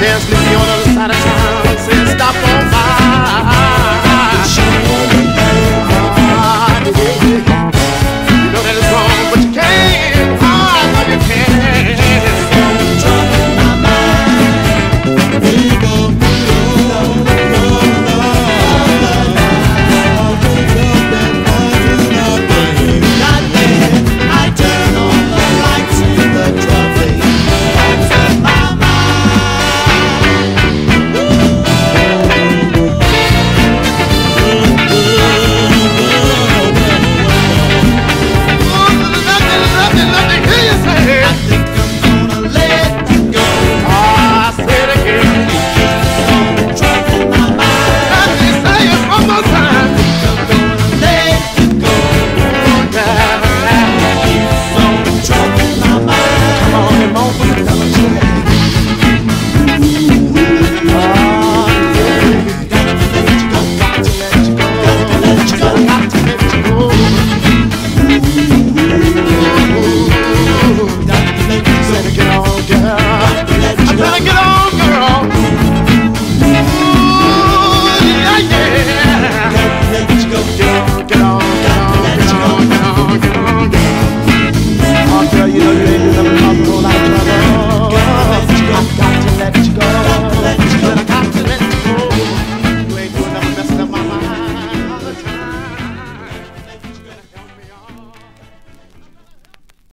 dance girl.